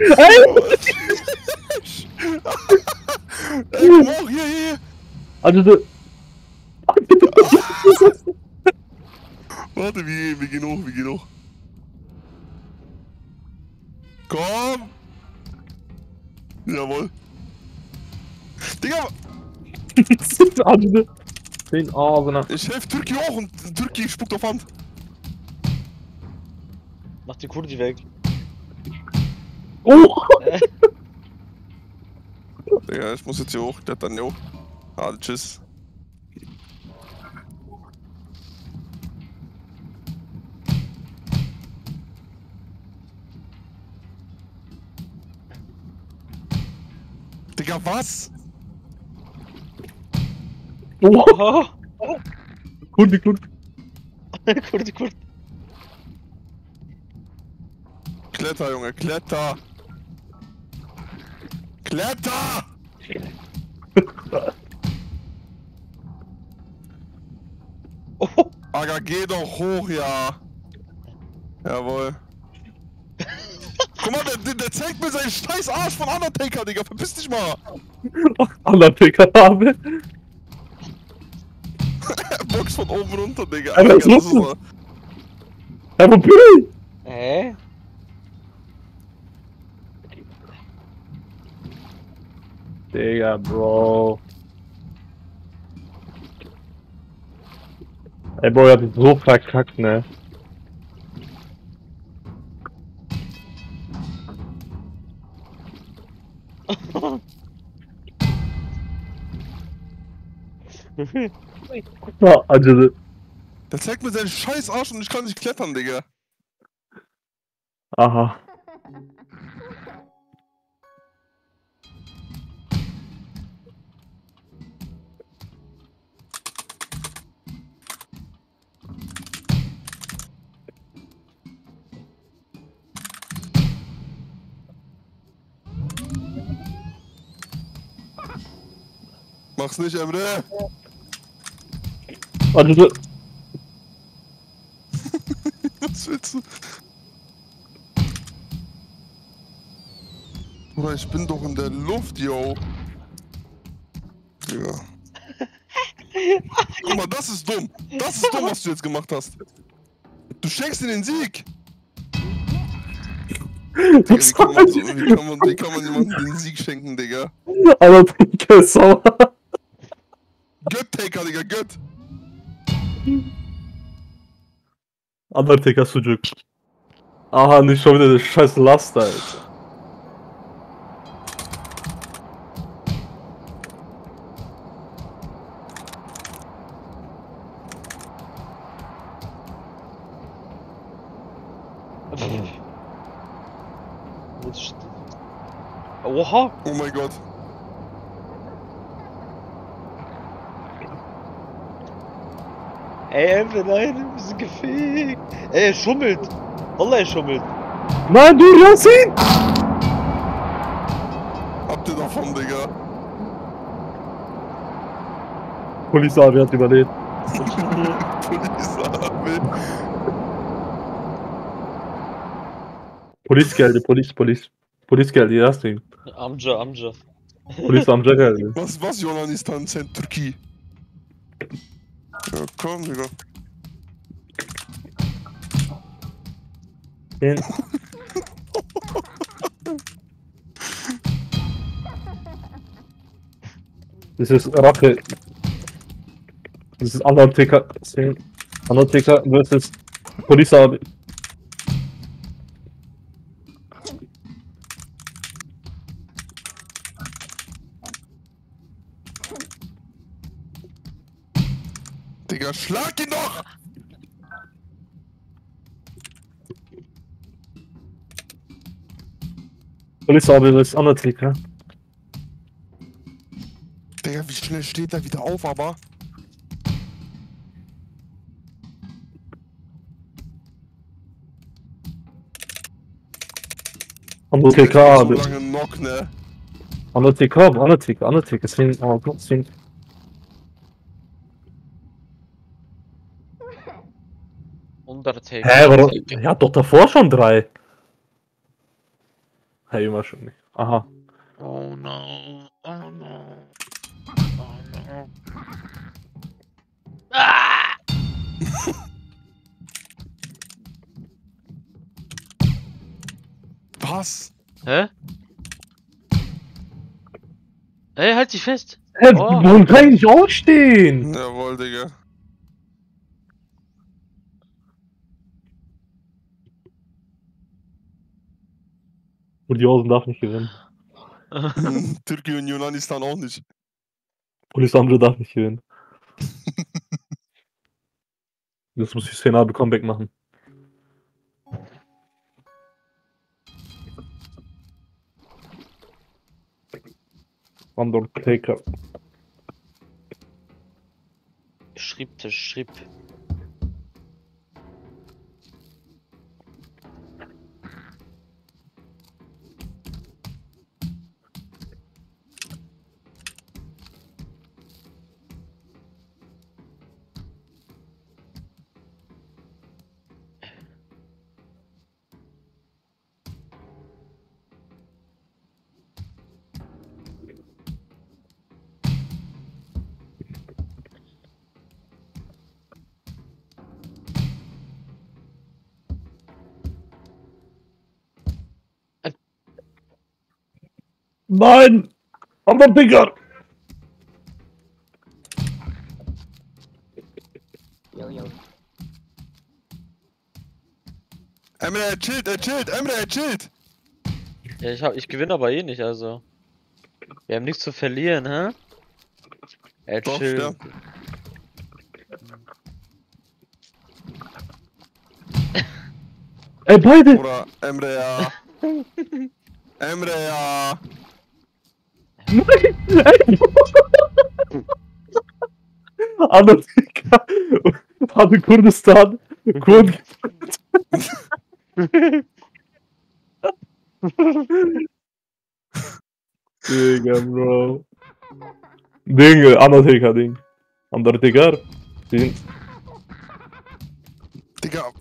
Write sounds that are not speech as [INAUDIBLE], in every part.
Ey! Ey, hoch, hier, hier. Also du. [LAUGHS] Warte, wir, wir gehen hoch, wir gehen hoch. Komm! Jawohl. Digga. [LAUGHS] Den Arsener. ich helf Türki hoch und Türki spuckt auf Hand. Mach die Kurdi weg. Oh! Digga, ich muss jetzt hier hoch, klettern, jo. Ah, tschüss. Digga, was? Oh! Oh, Kunde, Kunde. Kurdi, Kurdi. Kletter, Junge, kletter! Kletter! Oh, Aga, geh doch hoch, ja! Jawohl. Guck mal, der, der, der zeigt mir seinen scheiß Arsch von Undertaker, Digga, verpiss dich mal! [LAUGHS] Undertaker habe. [LAUGHS] Box von oben runter, Digga. Aber Hey, wo bin ich? hä? Digga, Bro. Ey, Bro, ihr habt so verkackt, ne? [LAUGHS] Ja, also, Der zeigt mir seinen scheiß Arsch und ich kann nicht klettern, Digga. aha. Mach's nicht, Emre. Also, [LAUGHS] Was willst du? Bruder, ich bin doch in der Luft, yo. Ja. Guck mal, das ist dumm. Das ist dumm, was du jetzt gemacht hast. Du schenkst dir den Sieg. Digga, wie, kann man wie, kann man, wie kann man jemandem den Sieg schenken, Digga? Undertaker ist sauer. Gött-Taker, Digga, Gött. Undertaker Sujuk. Aha, nicht schon wieder der scheiß Laster, Alter. Jetzt steht- Oha! Oh mein Gott. Ey, Emre, nein, wir sind gefickt. Ey, er schummelt. Wallah, er schummelt. Nein, du Yasin! Habt ihr davon, Digga? Polisabi hat überlebt. [LAUGHS] Polizei. Polisgelder, Polis, Polis. Polisgelder, ja, das Ding. Amca, Amca. Polis amca geldi. Was, was Yunanistan, sen Türkei? Ja, komm, Digga. Den- Das ist Rache. Das ist Undertaker. Undertaker versus Polisabi. Digga, schlag ihn doch! Polisabi versus Undertaker. Digga, wie schnell steht er wieder auf, aber? Undertaker, so abi. lange Knock, ne? Undertaker abi, Undertaker, Undertaker. Senin ağzın, Undertaker. Hä, warum? Er hat doch davor schon drei. Hey, immer schon nicht. Aha. Oh no. Oh no. Oh no. Ah! Was? Hä? Ey, halt dich fest. Hä, Oh. warum kann ich nicht aufstehen? Jawohl, Digga. Und die Hosen darf nicht gewinnen. [LAUGHS] Türkei und Yunanistan auch nicht. Polisandro darf nicht gewinnen. [LAUGHS] Jetzt muss ich Senado Comeback machen. Undertaker. Schriebtisch, schrieb. Nein! Undertaker! Emre, er chillt, er chillt, Emre, er chillt. Ja, ich, hab, ich gewinne aber eh nicht, also. Wir haben nichts zu verlieren, hä? Ey, Doch, chill. sterb. Ey, beide! Oder Emre, ja. [LAUGHS] Emre, ja. Nein! Ey! Undertaker! Hadi Kurdistan! Kurd! Digga, Bro. Ding, Undertaker, Ding. Undertaker? Ding. Digga,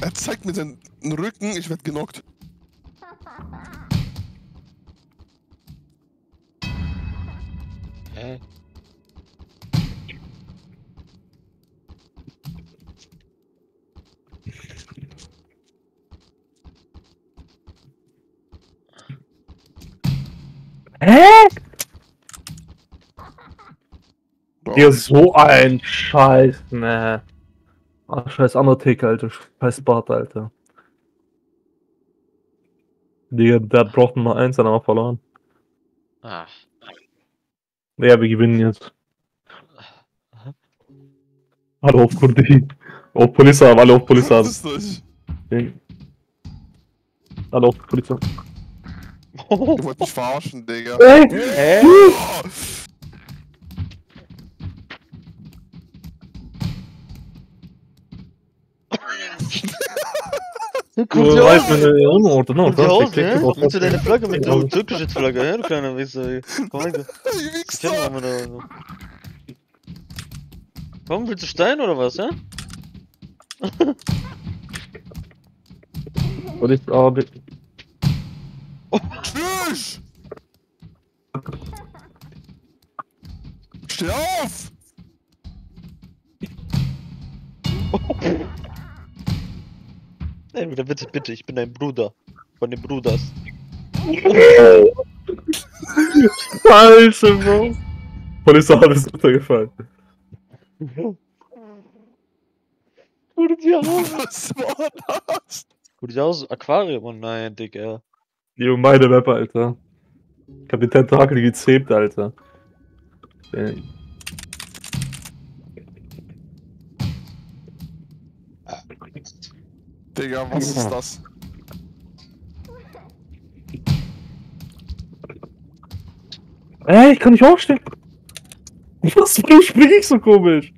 er zeigt mir den Rücken, ich werd genockt. Hä? Hä? Dir so ein Scheiß, ne. Ah, scheiß Undertaker, Alter. Scheiß Bart, Alter. Digga, der braucht nur eins, dann haben wir verloren. Ach. Ja, wir gewinnen jetzt. Alle auf Kurdi. Auf Polizei, alle auf Polizei. Was ist das? Alle auf Polizei. Du wolltest mich verarschen, Digga. Ey! Hä? Oh, [LAUGHS] Guck Du dir weißt, aus! wenn du Unordnung, Guck dir aus, ne? ne? Willst du deine Flagge mit der türkischen Flagge, hä? Du kleiner Wichser, ey. Komm ihr ich kenn da. Komm, willst du Stein oder was, hä? [LAUGHS] Polizei. Tschüss! Steh auf! [LAUGHS] Wieder bitte, bitte, ich bin dein Bruder. Von den Bruders. Scheiße, Bro. Polizei hat es runtergefallen. Kurdiaus! Was war das? Kurdiaus Aquarium, oh nein, Digga. Die meine Map, Alter. Ich hab den Tentakel gezähmt, Alter. Äh, Digga, was ist das? Ey, ich kann nicht aufstehen. Was warum springe ich [LAUGHS] so komisch?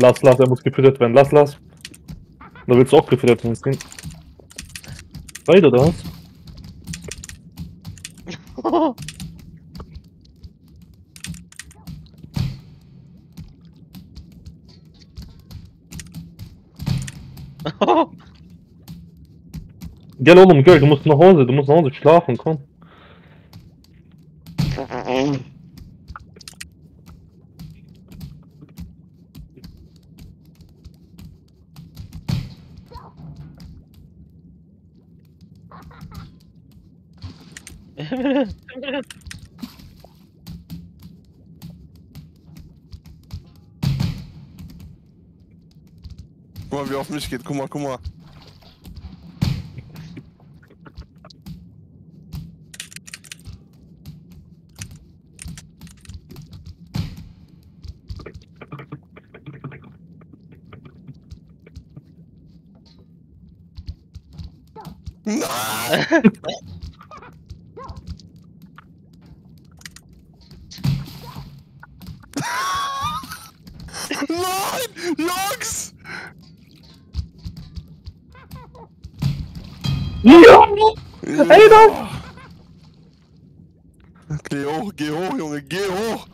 Lass, lass, er muss gefüttert werden. Lass, lass. Da willst du auch gefüttert werden. Beide, oder was? Gel oğlum gel, du musst nach Hause, du musst nach Hause schlafen, komm. Guck mal, wie er auf mich geht. Guck mal, guck mal. Nein! Jungs! Ja! Ey, Geh hoch, geh hoch, Junge, geh hoch!